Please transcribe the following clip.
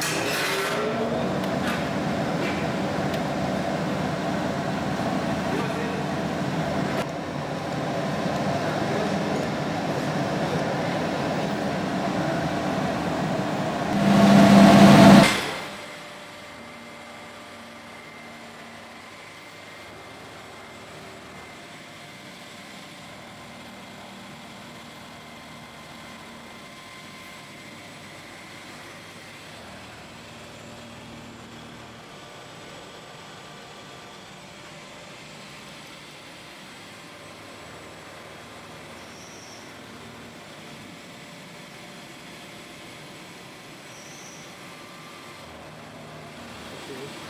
Thank you. too.